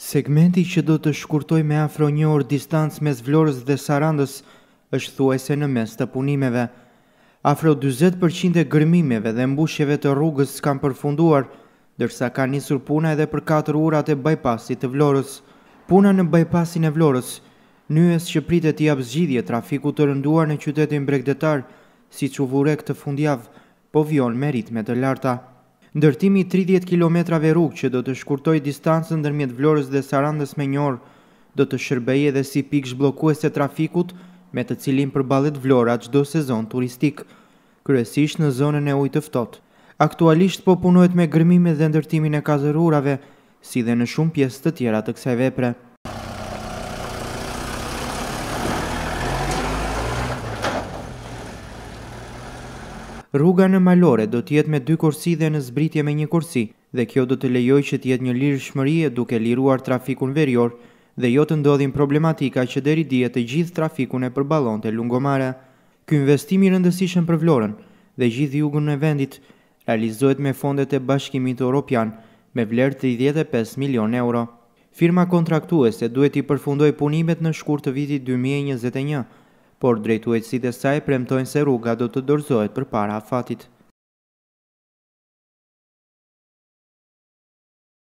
Segmenti që do të shkurtojë me afro një orë distancën mes Vlorës dhe Sarandës është thuajse në mes të punimeve. Afro dyzet për qind e gërmimeve dhe mbushjeve të rrugës kanë përfunduar, ndërsa ka nisur puna edhe për katër urat e bypass-it të Vlorës. Puna në bypass-in e Vlorës, nyjës që pritet t'i japë zgjidhje trafikut të rënduar në qytetin bregdetar, siç u vu re këtë fundjavë, po vijon me ritme të larta. Ndërtimi i tridhjetë kilometrave rrugë që do të shkurtojë distancën ndërmjet Vlorës dhe Sarandës me një orë, do të shërbejë edhe si pikë zhbllokuese e trafikut me të cilin përballet Vlora çdo sezon turistik, kryesisht në zonën e Ujit të Ftohtë. Aktualisht po punohet me gërmimet dhe ndërtimin e katër urave, si dhe në shumë pjesë të tjera të kësaj vepre. Rruga në malore do të jetë me dy korsi dhe në zbritje me një korsi dhe kjo do të lejojë që të jetë një lirshmëri e duke liruar trafikun verior dhe jo të ndodhin problematika që deri dje të gjithë trafikun e përballonte Lungomarja. Ky investim i rëndësishëm për Vlorën dhe gjithë jugun e vendit realizohet me fondet e Bashkimit Europian me vlerë tridhjetë e pesë milionë euro. Firma kontraktuese duhet t'i përfundojë punimet në shkurt të vitit dy mijë e njëzet e një, por drejtuesit e saj premtojnë se rruga do të dorëzohet përpara afatit.